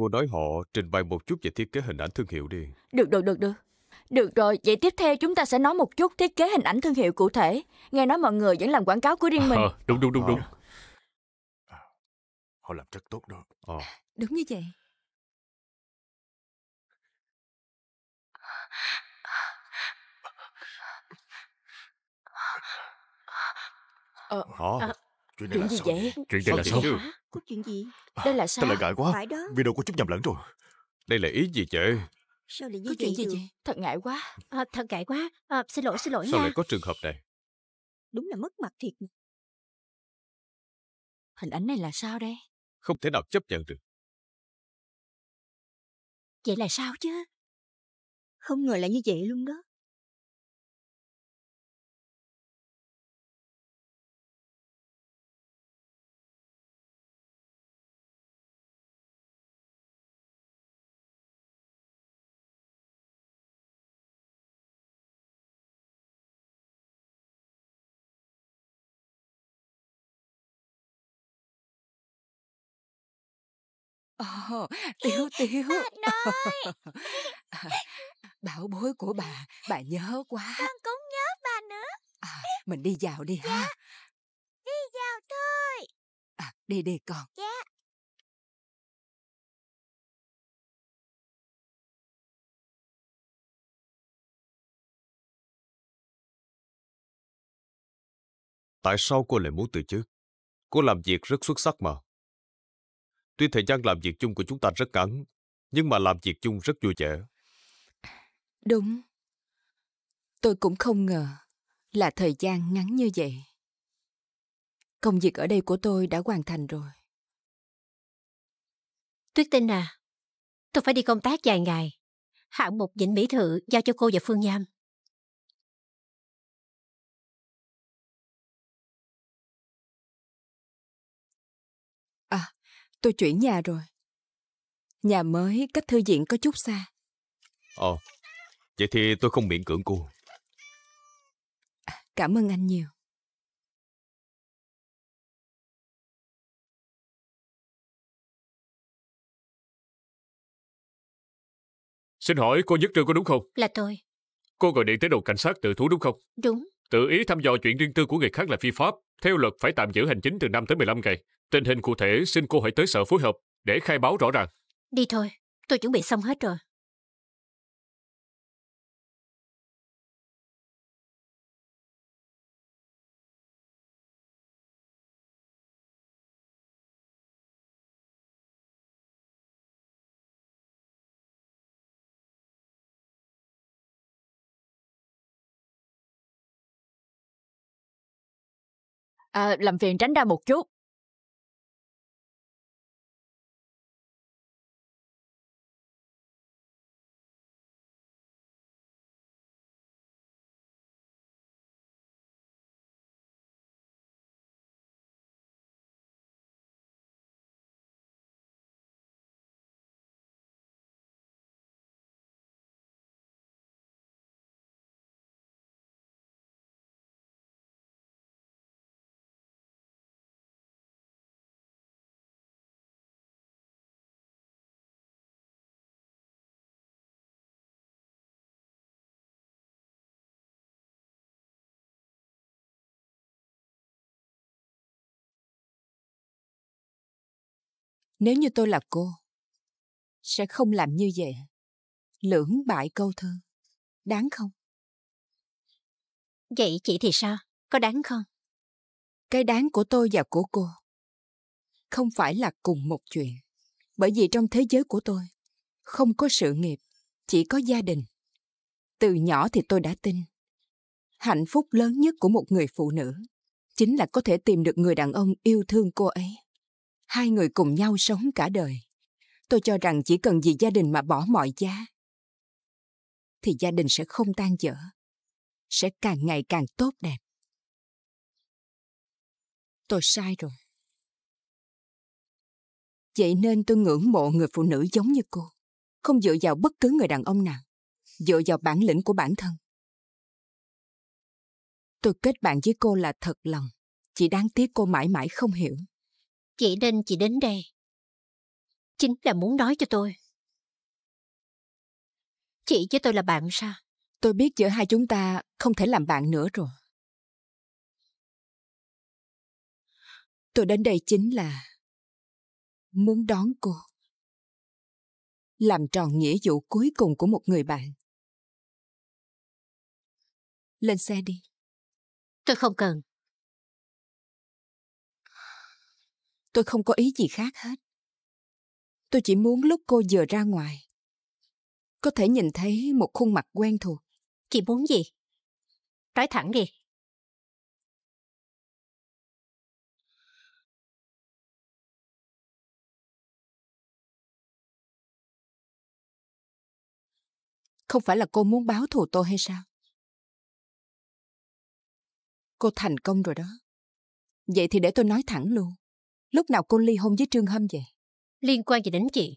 Cô nói họ trình bày một chút về thiết kế hình ảnh thương hiệu đi. Được, được, được, được. Được rồi, vậy tiếp theo chúng ta sẽ nói một chút thiết kế hình ảnh thương hiệu cụ thể. Nghe nói mọi người vẫn làm quảng cáo của riêng mình. Ờ, đúng đúng đúng đúng. Họ làm rất tốt đó. Ờ. Đúng như vậy. Ờ, Họ. À, chuyện chuyện là gì sao vậy? Chuyện này là Sao chứ? Hả? Có chuyện gì? Đây là Ta sao? lại ngại quá. Phải đó. Video có chút nhầm lẫn rồi. Đây là ý gì vậy? Sao lại như Có chuyện gì vậy? Thật ngại quá. À, thật ngại quá. À, xin lỗi, xin lỗi Sao nha. lại có trường hợp này? Đúng là mất mặt thiệt. Hình ảnh này là sao đây? Không thể nào chấp nhận được. Vậy là sao chứ? Không ngờ là như vậy luôn đó. Ồ, Tiếu Tiếu. Bảo bối của bà, bà nhớ quá. Con cũng nhớ bà nữa. À, mình đi vào đi ha. Đi vào thôi. À, đi đi con. Dạ. Tại sao cô lại muốn từ chức? Cô làm việc rất xuất sắc mà. Tuy thời gian làm việc chung của chúng ta rất ngắn, nhưng mà làm việc chung rất vui vẻ. Đúng. Tôi cũng không ngờ là thời gian ngắn như vậy. Công việc ở đây của tôi đã hoàn thành rồi. Tuyết Tinh à, tôi phải đi công tác vài ngày. Hạng mục dĩnh mỹ thự giao cho cô và Phương Nham. Tôi chuyển nhà rồi. Nhà mới cách thư viện có chút xa. Ồ, vậy thì tôi không miễn cưỡng cô. Cảm ơn anh nhiều. Xin hỏi cô Nhất Trương có đúng không? Là tôi. Cô gọi điện tới đồn cảnh sát tự thú đúng không? Đúng. Tự ý thăm dò chuyện riêng tư của người khác là phi pháp. Theo luật phải tạm giữ hành chính từ 5 tới 15 ngày. Tình hình cụ thể xin cô hãy tới sở phối hợp để khai báo rõ ràng. Đi thôi. Tôi chuẩn bị xong hết rồi. À, làm phiền tránh ra một chút. Nếu như tôi là cô, sẽ không làm như vậy. Lưỡng bại câu thơ. Đáng không? Vậy chị thì sao? Có đáng không? Cái đáng của tôi và của cô không phải là cùng một chuyện. Bởi vì trong thế giới của tôi, không có sự nghiệp, chỉ có gia đình. Từ nhỏ thì tôi đã tin. Hạnh phúc lớn nhất của một người phụ nữ chính là có thể tìm được người đàn ông yêu thương cô ấy. Hai người cùng nhau sống cả đời. Tôi cho rằng chỉ cần vì gia đình mà bỏ mọi giá, thì gia đình sẽ không tan vỡ, sẽ càng ngày càng tốt đẹp. Tôi sai rồi. Vậy nên tôi ngưỡng mộ người phụ nữ giống như cô, không dựa vào bất cứ người đàn ông nào, dựa vào bản lĩnh của bản thân. Tôi kết bạn với cô là thật lòng, chỉ đáng tiếc cô mãi mãi không hiểu. Chị nên chị đến đây. Chính là muốn nói cho tôi. Chị với tôi là bạn sao? Tôi biết giữa hai chúng ta không thể làm bạn nữa rồi. Tôi đến đây chính là muốn đón cô. Làm tròn nghĩa vụ cuối cùng của một người bạn. Lên xe đi. Tôi không cần. Tôi không có ý gì khác hết. Tôi chỉ muốn lúc cô vừa ra ngoài, có thể nhìn thấy một khuôn mặt quen thuộc. Chị muốn gì? Nói thẳng đi. Không phải là cô muốn báo thù tôi hay sao? Cô thành công rồi đó. Vậy thì để tôi nói thẳng luôn. Lúc nào cô ly hôn với Trương Hâm vậy? Liên quan gì đến chị?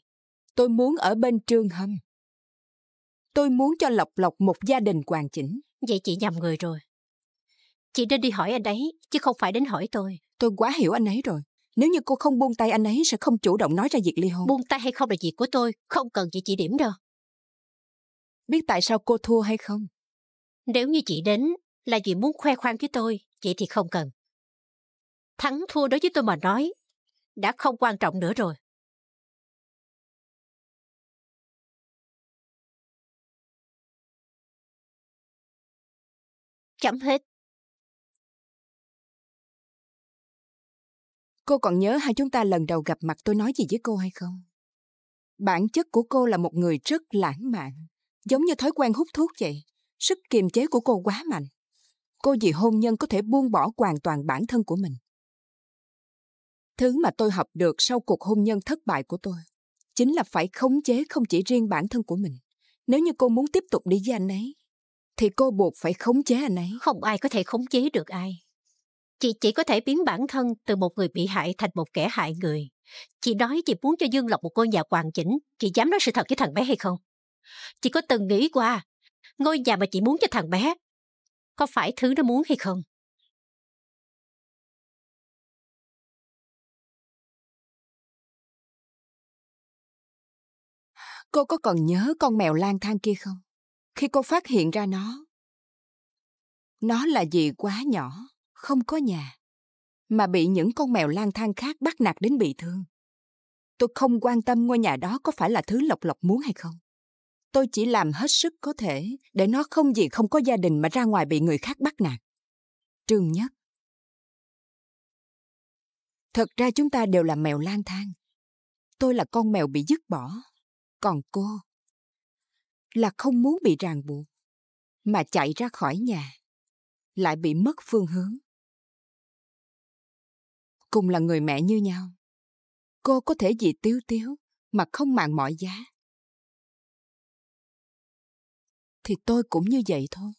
Tôi muốn ở bên Trương Hâm. Tôi muốn cho Lộc Lộc một gia đình hoàn chỉnh. Vậy chị nhầm người rồi. Chị nên đi hỏi anh ấy, chứ không phải đến hỏi tôi. Tôi quá hiểu anh ấy rồi. Nếu như cô không buông tay anh ấy sẽ không chủ động nói ra việc ly hôn. Buông tay hay không là việc của tôi, không cần chị chỉ điểm đâu. Biết tại sao cô thua hay không? Nếu như chị đến là vì muốn khoe khoang với tôi, vậy thì không cần. Thắng thua đối với tôi mà nói, đã không quan trọng nữa rồi. Chấm hết. Cô còn nhớ hai chúng ta lần đầu gặp mặt tôi nói gì với cô hay không? Bản chất của cô là một người rất lãng mạn, giống như thói quen hút thuốc vậy. Sức kiềm chế của cô quá mạnh. Cô vì hôn nhân có thể buông bỏ hoàn toàn bản thân của mình. Thứ mà tôi học được sau cuộc hôn nhân thất bại của tôi chính là phải khống chế không chỉ riêng bản thân của mình. Nếu như cô muốn tiếp tục đi với anh ấy, thì cô buộc phải khống chế anh ấy. Không ai có thể khống chế được ai. Chị chỉ có thể biến bản thân từ một người bị hại thành một kẻ hại người. Chị nói chị muốn cho Dương Lộc một ngôi nhà hoàn chỉnh. Chị dám nói sự thật với thằng bé hay không? Chị có từng nghĩ qua ngôi nhà mà chị muốn cho thằng bé có phải thứ nó muốn hay không? Cô có còn nhớ con mèo lang thang kia không? Khi cô phát hiện ra nó, nó là gì quá nhỏ, không có nhà, mà bị những con mèo lang thang khác bắt nạt đến bị thương. Tôi không quan tâm ngôi nhà đó có phải là thứ Lộc Lộc muốn hay không. Tôi chỉ làm hết sức có thể để nó không gì không có gia đình mà ra ngoài bị người khác bắt nạt. Trương Nhất. Thật ra chúng ta đều là mèo lang thang. Tôi là con mèo bị dứt bỏ. Còn cô là không muốn bị ràng buộc, mà chạy ra khỏi nhà, lại bị mất phương hướng. Cùng là người mẹ như nhau, cô có thể vì tiếu tiếu mà không màng mọi giá. Thì tôi cũng như vậy thôi.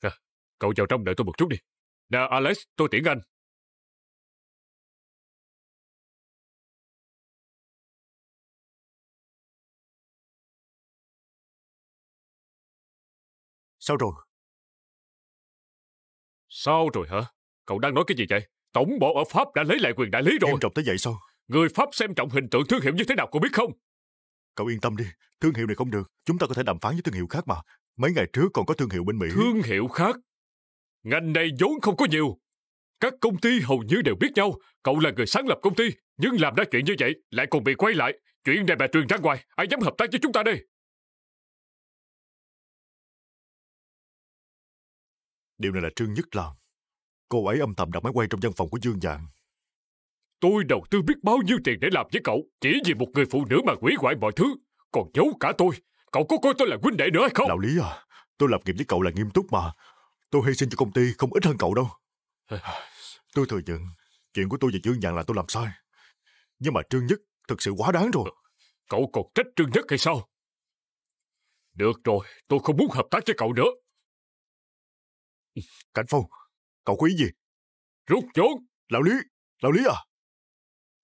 À, cậu vào trong đợi tôi một chút đi. Nè Alex, tôi tiễn anh. Sao rồi? Sao rồi hả? Cậu đang nói cái gì vậy? Tổng bộ ở Pháp đã lấy lại quyền đại lý rồi. Em trọng tới vậy sao? Người Pháp xem trọng hình tượng thương hiệu như thế nào cô biết không? Cậu yên tâm đi, thương hiệu này không được. Chúng ta có thể đàm phán với thương hiệu khác mà. Mấy ngày trước còn có thương hiệu bên Mỹ. Thương hiệu khác? Ngành này vốn không có nhiều. Các công ty hầu như đều biết nhau. Cậu là người sáng lập công ty, nhưng làm ra chuyện như vậy lại còn bị quay lại. Chuyện này mà truyền ra ngoài, ai dám hợp tác với chúng ta đây? Điều này là Trương Nhất làm. Cô ấy âm thầm đặt máy quay trong văn phòng của Dương Dạng. Tôi đầu tư biết bao nhiêu tiền để làm với cậu, chỉ vì một người phụ nữ mà hủy hoại mọi thứ, còn giấu cả tôi. Cậu có coi tôi là huynh đệ nữa hay không? Đạo lý à, tôi làm nghiệp với cậu là nghiêm túc mà. Tôi hy sinh cho công ty không ít hơn cậu đâu. Tôi thừa nhận, chuyện của tôi và Dương Dạng là tôi làm sai. Nhưng mà Trương Nhất thực sự quá đáng rồi. Cậu còn trách Trương Nhất hay sao? Được rồi, tôi không muốn hợp tác với cậu nữa. Cảnh Phong, cậu có ý gì? Rút vốn. Lão Lý, Lão Lý à.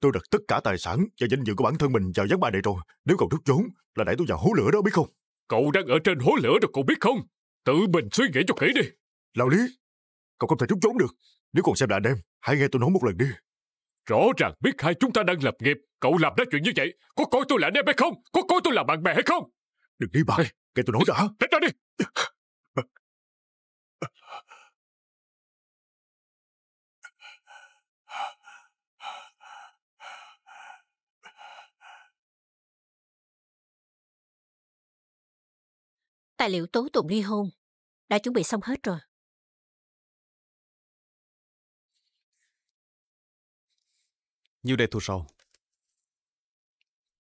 Tôi đặt tất cả tài sản và danh dự của bản thân mình vào gián bài này rồi. Nếu còn rút vốn là đẩy tôi vào hố lửa đó biết không? Cậu đang ở trên hố lửa rồi cậu biết không? Tự mình suy nghĩ cho kỹ đi. Lão Lý, cậu không thể rút vốn được. Nếu còn xem lại anh em, hãy nghe tôi nói một lần đi. Rõ ràng biết hai chúng ta đang lập nghiệp. Cậu làm ra chuyện như vậy. Có coi tôi là anh em hay không? Có coi tôi là bạn bè hay không? Đừng đi bà, nghe tôi nói đã. Tránh ra đi. Tài liệu tố tụng ly hôn đã chuẩn bị xong hết rồi. Nhiêu đây thôi sao?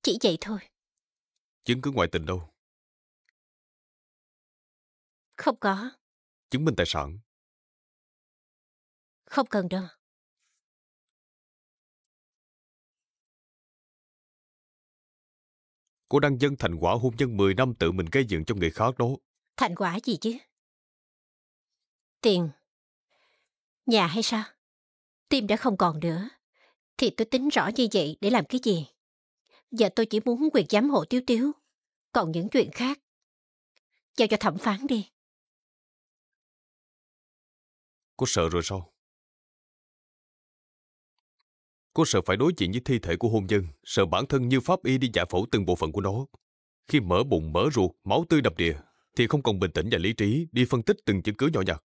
Chỉ vậy thôi. Chứng cứ ngoại tình đâu? Không có. Chứng minh tài sản? Không cần đâu. Cô đang dâng thành quả hôn nhân 10 năm tự mình gây dựng cho người khác đó. Thành quả gì chứ? Tiền. Nhà hay sao? Tim đã không còn nữa. Thì tôi tính rõ như vậy để làm cái gì? Giờ tôi chỉ muốn quyền giám hộ Tiếu Tiếu. Còn những chuyện khác, giao cho thẩm phán đi. Cô sợ rồi sao? Cô sợ phải đối diện với thi thể của hôn nhân, sợ bản thân như pháp y đi giải phẫu từng bộ phận của nó. Khi mở bụng, mở ruột, máu tươi đập địa, thì không còn bình tĩnh và lý trí đi phân tích từng chứng cứ nhỏ nhặt.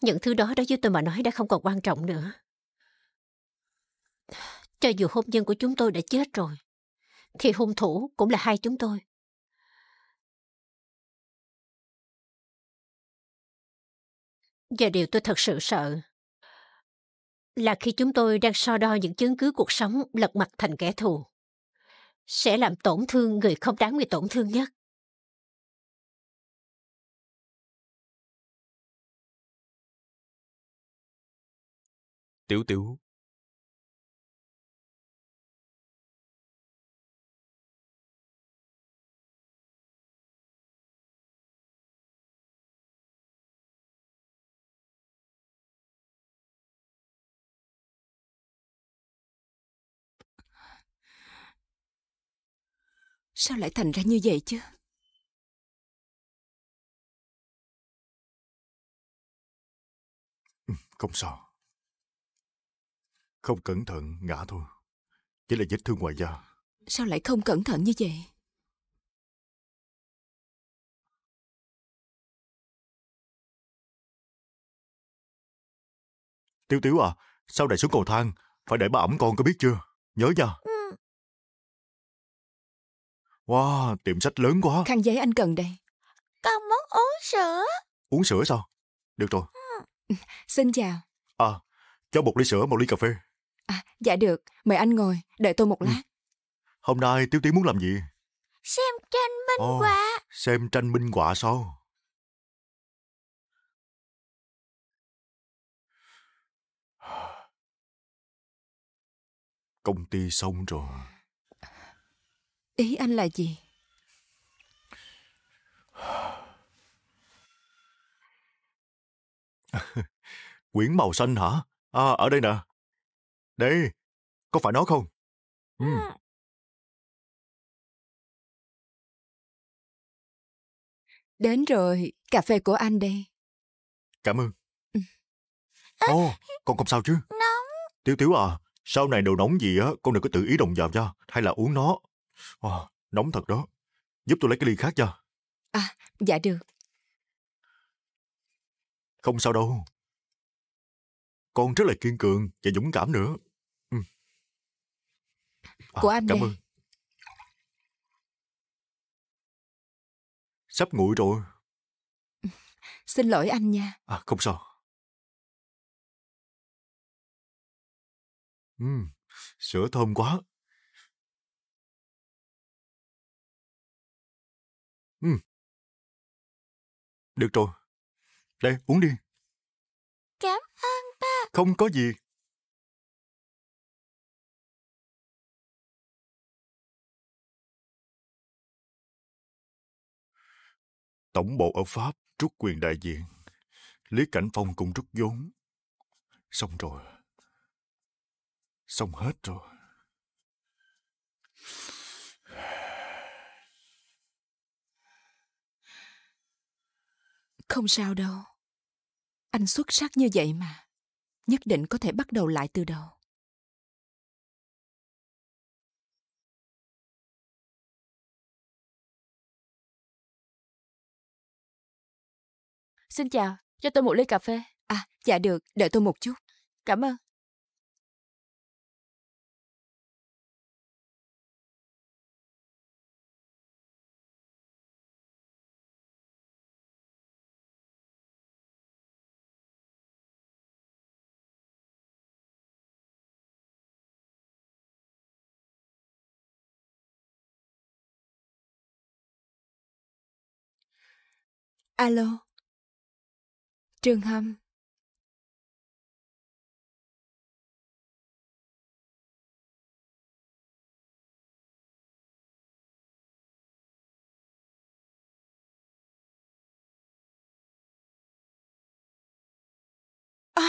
Những thứ đó đối với tôi mà nói đã không còn quan trọng nữa. Cho dù hôn nhân của chúng tôi đã chết rồi, thì hung thủ cũng là hai chúng tôi. Và điều tôi thật sự sợ là khi chúng tôi đang so đo những chứng cứ cuộc sống lật mặt thành kẻ thù, sẽ làm tổn thương người không đáng bị tổn thương nhất. Tiểu tiểu. Sao lại thành ra như vậy chứ? Không sao. Không cẩn thận ngã thôi. Chỉ là vết thương ngoài da. Sao lại không cẩn thận như vậy? Tiếu Tiếu à, sau này xuống cầu thang, phải để bà ẩm con có biết chưa? Nhớ nha. Ừ. Wow, tiệm sách lớn quá. Khăn giấy anh cần đây. Con muốn uống sữa. Uống sữa sao? Được rồi. Xin chào. À, cho một ly sữa, một ly cà phê. À, dạ được. Mời anh ngồi. Đợi tôi một lát. Hôm nay Tiếu Tiếu muốn làm gì? Xem tranh minh Ồ, họa. Xem tranh minh họa sao? Công ty xong rồi. Ý anh là gì? Quyển màu xanh hả? À, ở đây nè. Đây, có phải nó không? Ừ. Đến rồi. Cà phê của anh đây. Cảm ơn. Ừ. Ồ, con không sao chứ? Nóng. Tiếu Tiếu à, sau này đồ nóng gì á, con đừng có tự ý đồng vào nha. Hay là uống nó. Ồ, nóng thật đó. Giúp tôi lấy cái ly khác cho. À, dạ được. Không sao đâu. Con rất là kiên cường và dũng cảm nữa. Ừ. À, Của anh Cảm đây. ơn. Sắp nguội rồi. Xin lỗi anh nha. À, không sao. Ừm, sữa thơm quá. Ừm. Được rồi. Đây, uống đi. Cảm ơn ba. Không có gì. Tổng bộ ở Pháp rút quyền đại diện. Lý Cảnh Phong cũng rút vốn. Xong rồi. Xong hết rồi. Không sao đâu. Anh xuất sắc như vậy mà. Nhất định có thể bắt đầu lại từ đầu. Xin chào, cho tôi một ly cà phê. À, dạ được, đợi tôi một chút. Cảm ơn. Alo. Trương Hâm. À,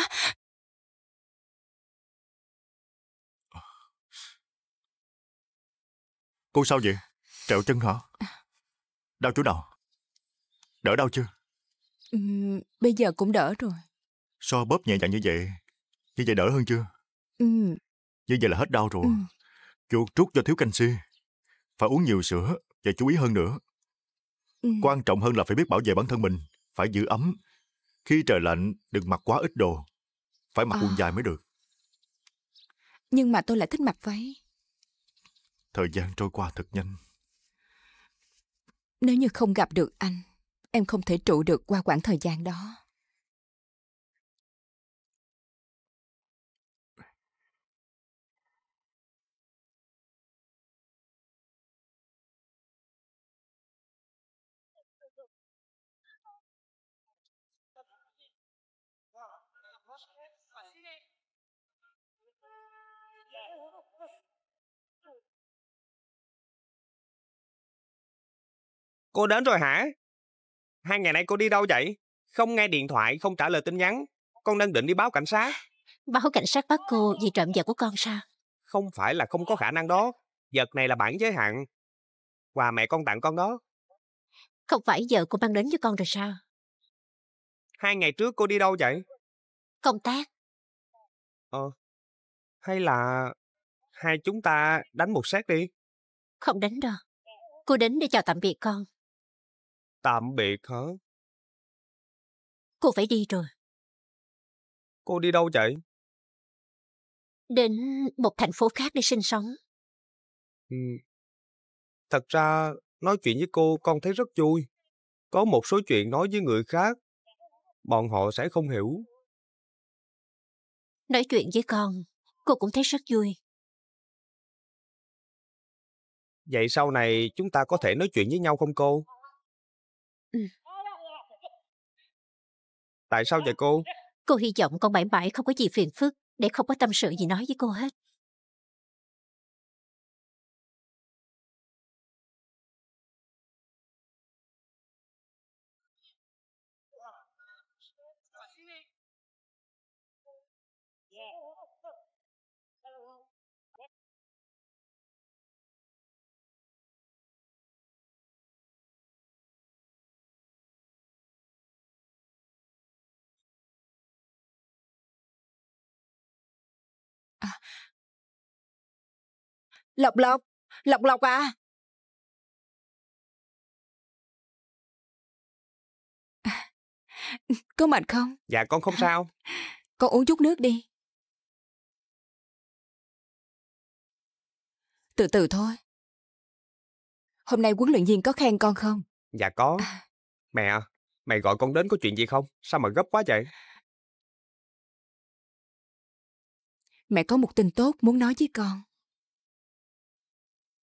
Cô sao vậy? Trẹo chân hả? Đau chỗ nào? Đỡ đau chưa? ừm, bây giờ cũng đỡ rồi. So bóp nhẹ nhàng như vậy, như vậy đỡ hơn chưa? Ừm, Như vậy là hết đau rồi. ừm, Chuột rút do thiếu canxi. Phải uống nhiều sữa và chú ý hơn nữa. ừm. Quan trọng hơn là phải biết bảo vệ bản thân mình, phải giữ ấm. Khi trời lạnh, đừng mặc quá ít đồ. Phải mặc À. quần dài mới được. Nhưng mà tôi lại thích mặc váy. Thời gian trôi qua thật nhanh. Nếu như không gặp được anh, em không thể trụ được qua quãng thời gian đó. Cô đến rồi hả? Hai ngày nay cô đi đâu vậy? Không nghe điện thoại, không trả lời tin nhắn. Con đang định đi báo cảnh sát. Báo cảnh sát bắt cô vì trộm vật của con sao? Không phải là không có khả năng đó. Vật này là bản giới hạn. Quà mẹ con tặng con đó. Không phải giờ cô mang đến cho con rồi sao? Hai ngày trước cô đi đâu vậy? Công tác. Hay là hai chúng ta đánh một set đi? Không đến đâu. Cô đến để chào tạm biệt con. Tạm biệt hả? Cô phải đi rồi. Cô đi đâu vậy? Đến một thành phố khác để sinh sống. Ừ. Thật ra, nói chuyện với cô con thấy rất vui. Có một số chuyện nói với người khác, bọn họ sẽ không hiểu. Nói chuyện với con, cô cũng thấy rất vui. Vậy sau này chúng ta có thể nói chuyện với nhau không cô? Ừ. Tại sao vậy cô? Cô hy vọng con mãi mãi không có gì phiền phức để không có tâm sự gì nói với cô hết. Lộc Lộc, Lộc Lộc à. Có mệt không? Dạ con không sao. Con uống chút nước đi. Từ từ thôi. Hôm nay huấn luyện viên có khen con không? Dạ có. À. Mẹ, mẹ gọi con đến có chuyện gì không? Sao mà gấp quá vậy? Mẹ có một tin tốt muốn nói với con.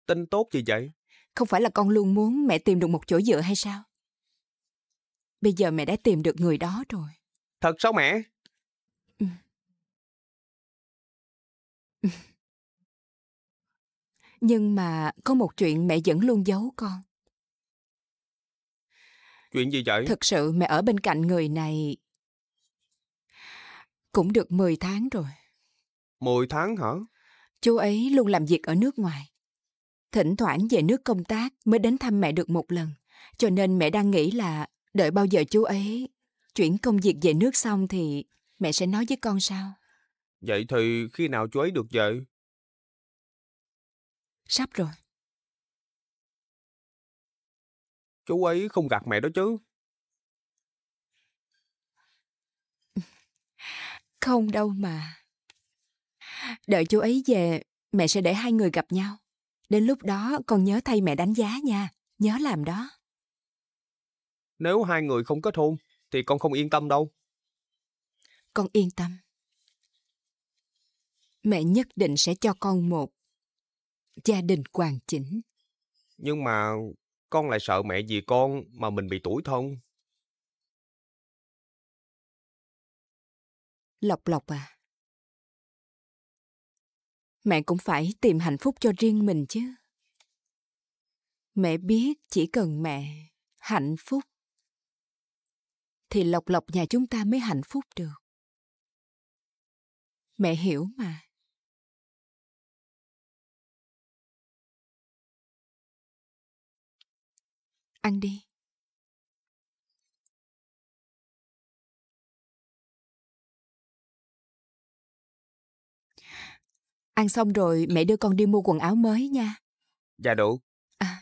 Tin tốt gì vậy? Không phải là con luôn muốn mẹ tìm được một chỗ dựa hay sao? Bây giờ mẹ đã tìm được người đó rồi. Thật sao mẹ? Nhưng mà có một chuyện mẹ vẫn luôn giấu con. Chuyện gì vậy? Thực sự mẹ ở bên cạnh người này cũng được 10 tháng rồi. 10 tháng hả? Chú ấy luôn làm việc ở nước ngoài. Thỉnh thoảng về nước công tác mới đến thăm mẹ được một lần. Cho nên mẹ đang nghĩ là đợi bao giờ chú ấy chuyển công việc về nước xong thì mẹ sẽ nói với con sao. Vậy thì khi nào chú ấy được về? Sắp rồi. Chú ấy không gạt mẹ đó chứ. Không đâu mà. Đợi chú ấy về, mẹ sẽ để hai người gặp nhau. Đến lúc đó con nhớ thay mẹ đánh giá nha. Nhớ làm đó. Nếu hai người không kết hôn, thì con không yên tâm đâu. Con yên tâm. Mẹ nhất định sẽ cho con một gia đình hoàn chỉnh. Nhưng mà con lại sợ mẹ vì con mà mình bị tuổi thân. Lộc Lộc à. Mẹ cũng phải tìm hạnh phúc cho riêng mình chứ. Mẹ biết chỉ cần mẹ hạnh phúc thì Lộc Lộc nhà chúng ta mới hạnh phúc được. Mẹ hiểu mà. Ăn đi. Ăn xong rồi mẹ đưa con đi mua quần áo mới nha. Dạ đủ. À.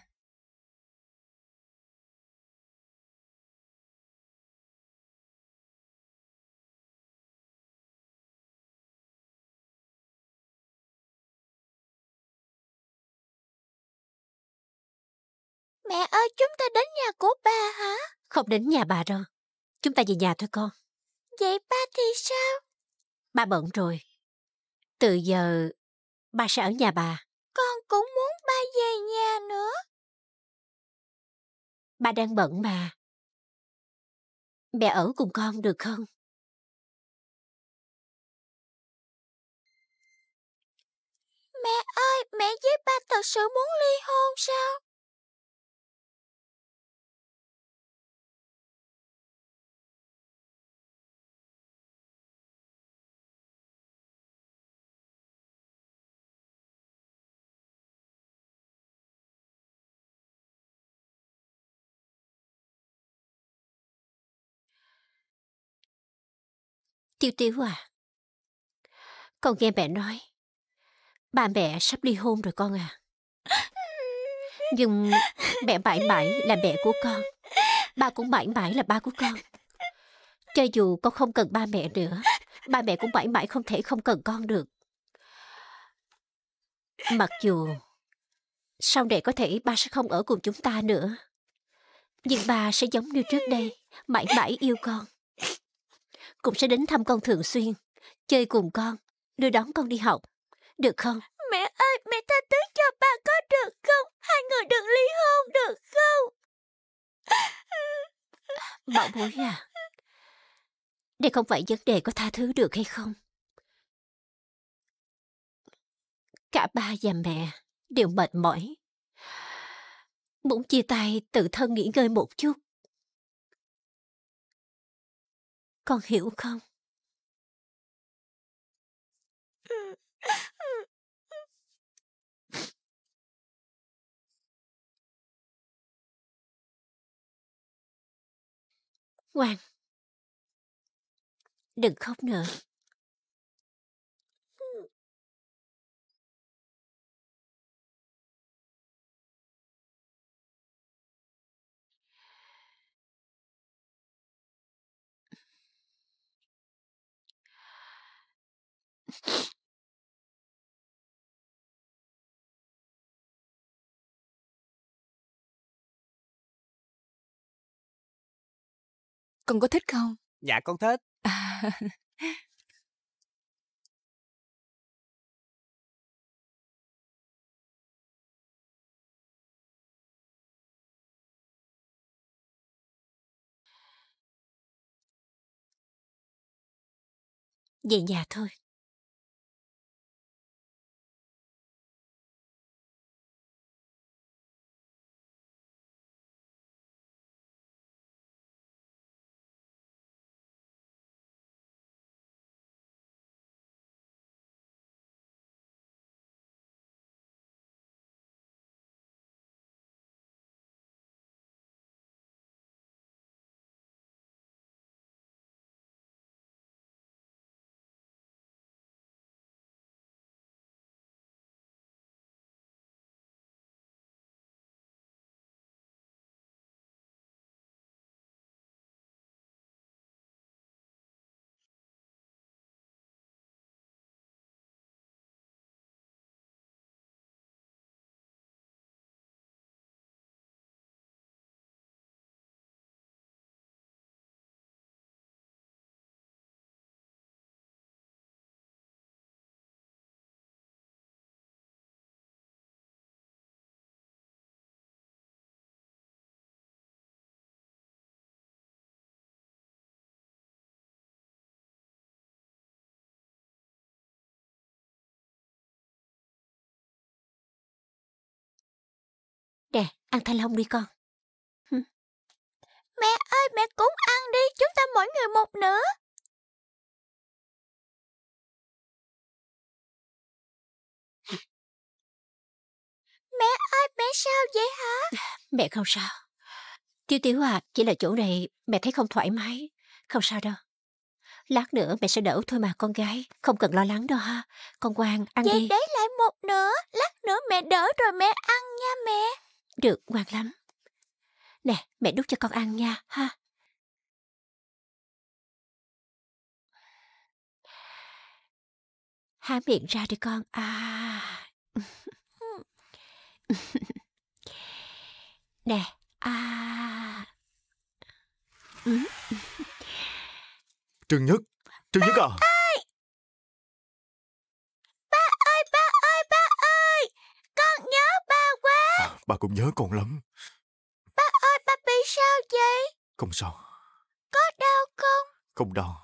Mẹ ơi, chúng ta đến nhà của bà hả? Không đến nhà bà đâu. Chúng ta về nhà thôi con. Vậy ba thì sao? Ba bận rồi. Từ giờ, ba sẽ ở nhà bà. Con cũng muốn ba về nhà nữa. Ba đang bận mà. Mẹ ở cùng con được không? Mẹ ơi, mẹ với ba thật sự muốn ly hôn sao? Tiêu Tiêu à. Con nghe mẹ nói. Ba mẹ sắp ly hôn rồi con à. Nhưng mẹ mãi mãi là mẹ của con. Ba cũng mãi mãi là ba của con. Cho dù con không cần ba mẹ nữa, ba mẹ cũng mãi mãi không thể không cần con được. Mặc dù sau này có thể ba sẽ không ở cùng chúng ta nữa. Nhưng ba sẽ giống như trước đây, mãi mãi yêu con. Cũng sẽ đến thăm con thường xuyên, chơi cùng con, đưa đón con đi học. Được không? Mẹ ơi, mẹ tha thứ cho ba có được không? Hai người đừng ly hôn được không? Bảo bối à, đây không phải vấn đề có tha thứ được hay không. Cả ba và mẹ đều mệt mỏi. Muốn chia tay tự thân nghỉ ngơi một chút. Con hiểu không? Ngoan. Đừng khóc nữa. Con có thích không? Dạ con thích. À, Về nhà thôi. Ăn thanh long đi con. Mẹ ơi, mẹ cũng ăn đi, chúng ta mỗi người một nửa. Mẹ ơi, mẹ sao vậy hả? Mẹ không sao. Tiêu Tiếu à, chỉ là chỗ này mẹ thấy không thoải mái. Không sao đâu. Lát nữa mẹ sẽ đỡ thôi mà con gái. Không cần lo lắng đâu ha. Con ngoan, ăn Vậy đi. để lại một nửa, lát nữa mẹ đỡ rồi mẹ ăn nha mẹ. Được, ngoan lắm. Nè, mẹ đút cho con ăn nha, ha. Há miệng ra đi con. À. Nè, à. Trương Nhất, Trương Nhất à. Ba ơi, ba ơi, ba ơi, con nhớ ba Bà cũng nhớ con lắm. Ba ơi, ba bị sao vậy? Không sao, Có đau không? không đau.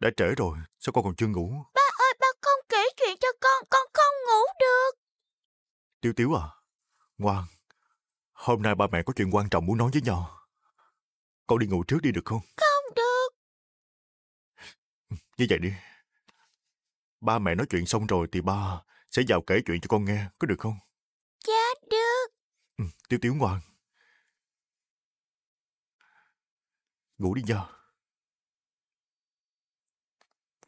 Đã trễ rồi, sao con còn chưa ngủ? Ba ơi, ba không kể chuyện cho con, con không ngủ được. Tiếu Tiếu à, ngoan. Hôm nay ba mẹ có chuyện quan trọng muốn nói với nhau. Con đi ngủ trước đi được không? Không được. Như vậy đi. Ba mẹ nói chuyện xong rồi thì ba sẽ vào kể chuyện cho con nghe, có được không? Tiếu Tiếu ngoan. Ngủ đi nha.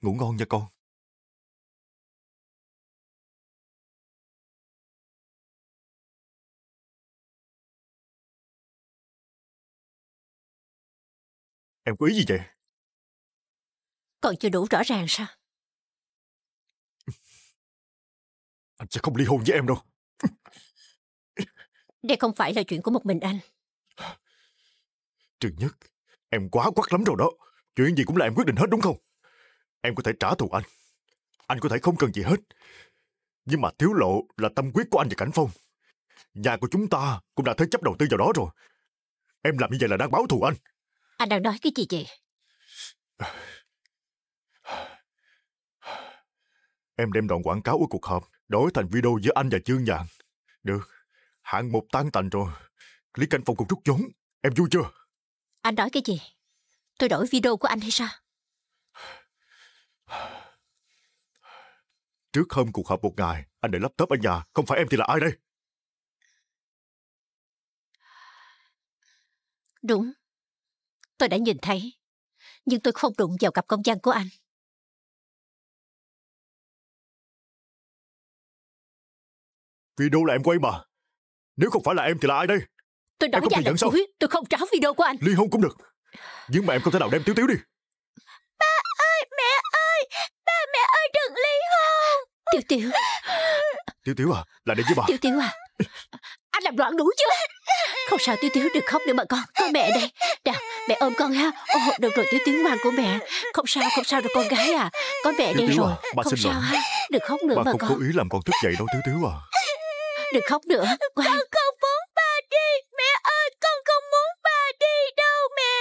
Ngủ ngon nha con. Em có ý gì vậy? Còn chưa đủ rõ ràng sao? Anh sẽ không ly hôn với em đâu. Đây không phải là chuyện của một mình anh. Trương Nhất, em quá quắc lắm rồi đó. Chuyện gì cũng là em quyết định hết đúng không? Em có thể trả thù anh. Anh có thể không cần gì hết. Nhưng mà thiếu lộ là tâm quyết của anh và Cảnh Phong. Nhà của chúng ta cũng đã thế chấp đầu tư vào đó rồi. Em làm như vậy là đang báo thù anh. Anh đang nói cái gì vậy? Em đem đoạn quảng cáo của cuộc họp đổi thành video giữa anh và Trương Nhàn. Được, hạng mục tan tành rồi. Lý Cảnh Phong cũng rút vốn. Em vui chưa? Anh nói cái gì? Tôi đổi video của anh hay sao? Trước hôm cuộc họp một ngày, anh để laptop ở nhà. Không phải em thì là ai đây? Đúng. Tôi đã nhìn thấy. Nhưng tôi không đụng vào cặp công dân của anh. Video là em quay mà. Nếu không phải là em thì là ai đây? Tôi nói Em không ra lần cuối, tôi không trả video của anh. Ly hôn cũng được. Nhưng mà em không thể nào đem Tiếu Tiếu đi. Ơi, mẹ ơi, ba mẹ ơi đừng ly hôn. Tiểu Tiểu, Tiếu Tiếu à, là đây với bà. Tiểu Tiểu à. Anh làm loạn đủ chưa? Không sao Tiểu Tiểu đừng khóc nữa mà con. Có mẹ đây. Nào, mẹ ôm con ha. Ồ, được rồi Tiểu Tiểu ngoan của mẹ. Không sao, không sao đâu con gái à. Có mẹ Tiểu đây Tiểu rồi. à, bà không xin sao lỗi. ha. Đừng khóc nữa Bà mà không con. cố ý làm con thức dậy đâu Tiếu Tiếu à. Đừng khóc nữa. Ngoan. Con không muốn ba đi. Mẹ ơi, con không muốn ba đi đâu mẹ.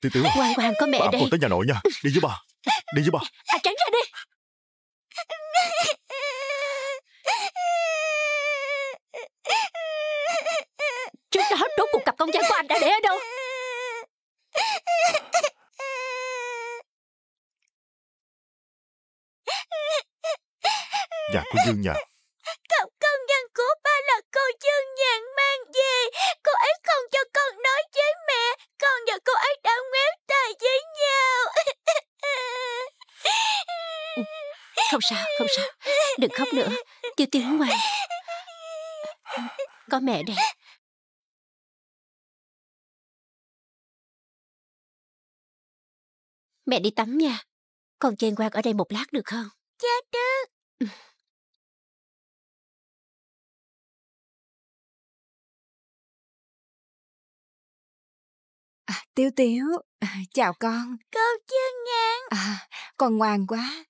Tiếu Tiếu à, Ngoan ngoan có mẹ bà đây. con tới nhà nội nha. Đi với bà. Đi với bà. À, tránh ra đi. Trước đó đốt cuộc cặp công dân của anh đã để ở đâu? Nhà của Dương nhà. Cặp công nhân của ba là cô Dương Nhàn mang về. Cô ấy không cho con nói với mẹ. Con và cô ấy đã ngoét tay với nhau. Không sao, không sao. Đừng khóc nữa. Tiêu tiêu ngoan. Có mẹ đây. Mẹ đi tắm nha. Con chơi ngoan ở đây một lát được không? Dạ được. Tiếu Tiếu, à, chào con. Cô Dương Nhàn, À, con ngoan quá.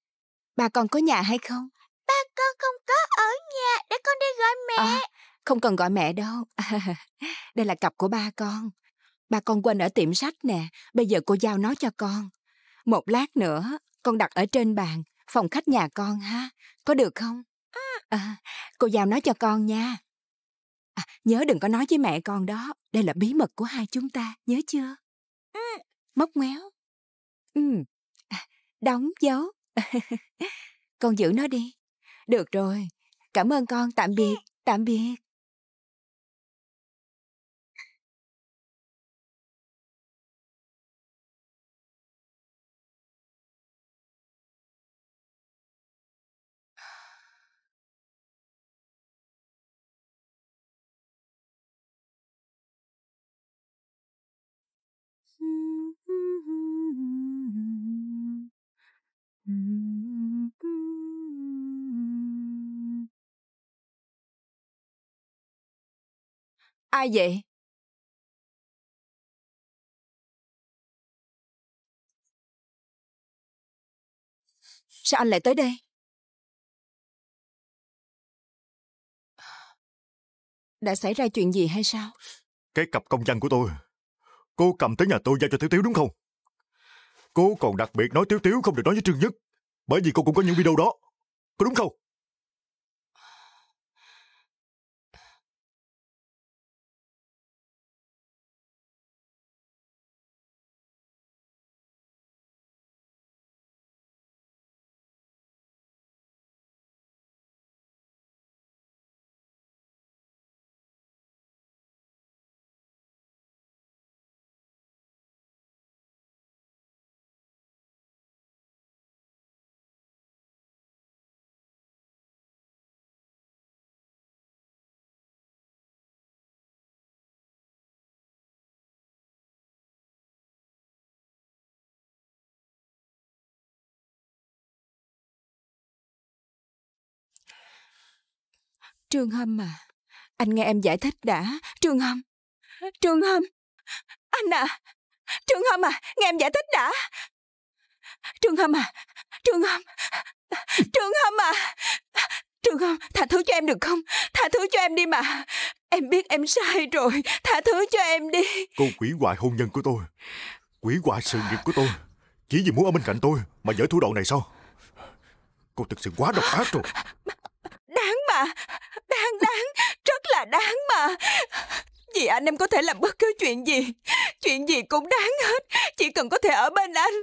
Bà con có nhà hay không? ba con không có ở nhà. Để con đi gọi mẹ. À, không cần gọi mẹ đâu. đây là cặp của ba con. Ba con quên ở tiệm sách nè. Bây giờ cô giao nó cho con. Một lát nữa, con đặt ở trên bàn, phòng khách nhà con ha. Có được không? À, cô giao nó cho con nha. À, Nhớ đừng có nói với mẹ con đó. Đây là bí mật của hai chúng ta, nhớ chưa? Ừ. Móc ngoéo. Ừ. À, đóng dấu. con giữ nó đi. Được rồi. Cảm ơn con. Tạm biệt. Tạm biệt. Ai vậy? Sao anh lại tới đây? Đã xảy ra chuyện gì hay sao? Cái cặp công văn của tôi, Cô cầm tới nhà tôi giao cho Tiếu Tiếu đúng không? Cô còn đặc biệt nói Tiếu Tiếu không được nói với Trương Nhất, Bởi vì cô cũng có những video đó Có đúng không? Trương Hâm à, anh nghe em giải thích đã. Trương Hâm, Trương Hâm, anh à, Trương Hâm à, nghe em giải thích đã. Trương Hâm à, Trương Hâm, Trương Hâm à, Trương Hâm, tha thứ cho em được không? Tha thứ cho em đi mà. Em biết em sai rồi, tha thứ cho em đi. Cô quỷ hoại hôn nhân của tôi. Quỷ hoại sự nghiệp của tôi. Chỉ vì muốn ở bên cạnh tôi Mà dở thủ đoạn này sao? Cô thực sự quá độc ác rồi. Đáng mà, đáng đáng, rất là đáng mà. Vì anh em có thể làm bất cứ chuyện gì, chuyện gì cũng đáng hết. Chỉ cần có thể ở bên anh,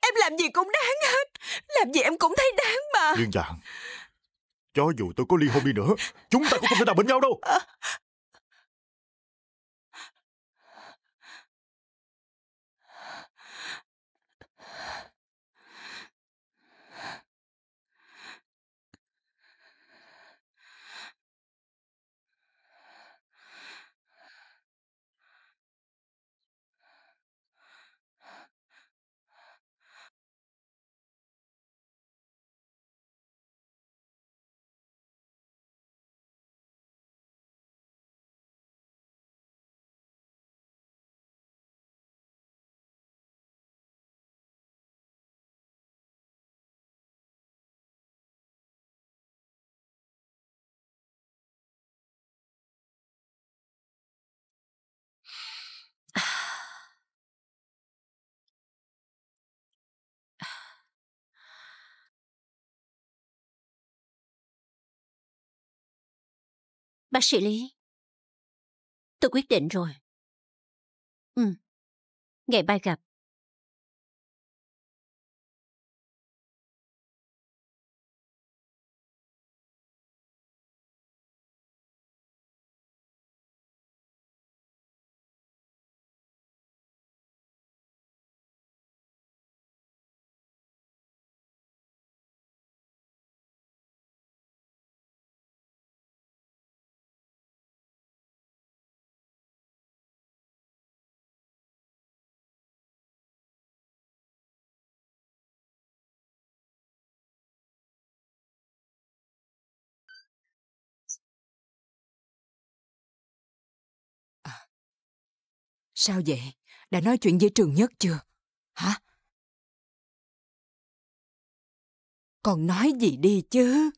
em làm gì cũng đáng hết. Làm gì em cũng thấy đáng mà. Dương Dạng Cho dù tôi có ly hôn đi nữa Chúng ta cũng không thể nào bên nhau đâu Bác sĩ Lý, tôi quyết định rồi. Ừ, ngày mai gặp. Sao vậy? Đã nói chuyện với Trường Nhất chưa? Hả? Con nói gì đi chứ?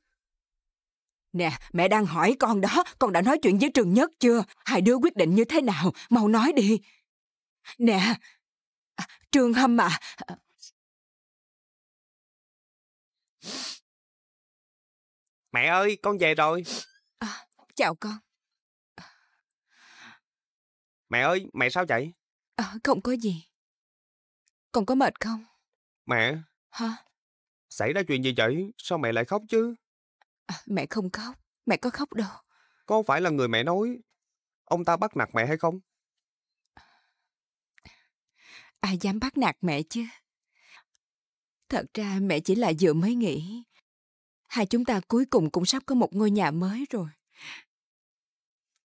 Nè, mẹ đang hỏi con đó, con đã nói chuyện với Trường Nhất chưa? Hai đứa quyết định như thế nào? Mau nói đi. Nè, à, Trương Hâm à. Mẹ ơi, con về rồi. à chào con. Mẹ ơi, mẹ sao vậy? À, không có gì. Con có mệt không? Mẹ, Hả? xảy ra chuyện gì vậy? Sao mẹ lại khóc chứ? À, mẹ không khóc. Mẹ có khóc đâu. Có phải là người mẹ nói ông ta bắt nạt mẹ hay không? Ai dám bắt nạt mẹ chứ? Thật ra mẹ chỉ là vừa mới nghĩ. Hai chúng ta cuối cùng cũng sắp có một ngôi nhà mới rồi.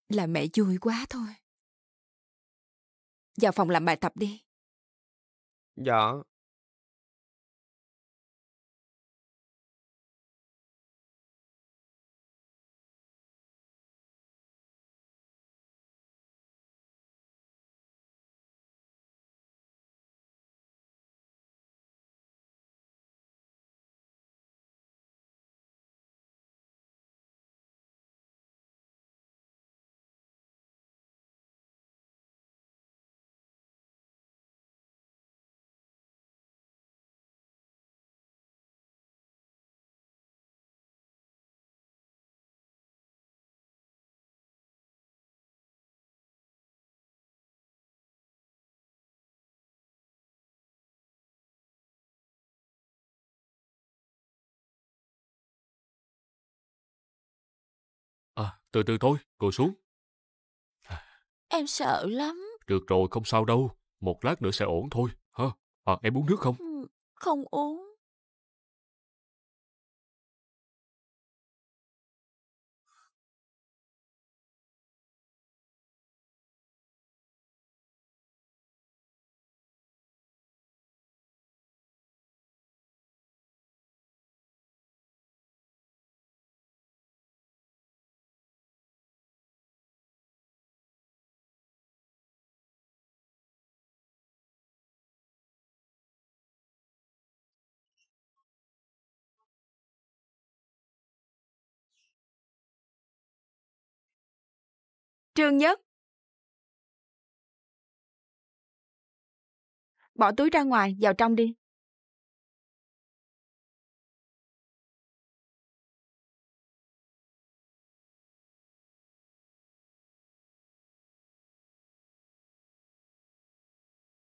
Là mẹ vui quá thôi. Vào phòng làm bài tập đi. Dạ. Từ từ thôi, ngồi xuống. Em sợ lắm. Được rồi, không sao đâu. Một lát nữa sẽ ổn thôi. Hả? À, em uống nước không? Ừ, Không uống. Trương Nhất. Bỏ túi ra ngoài, vào trong đi.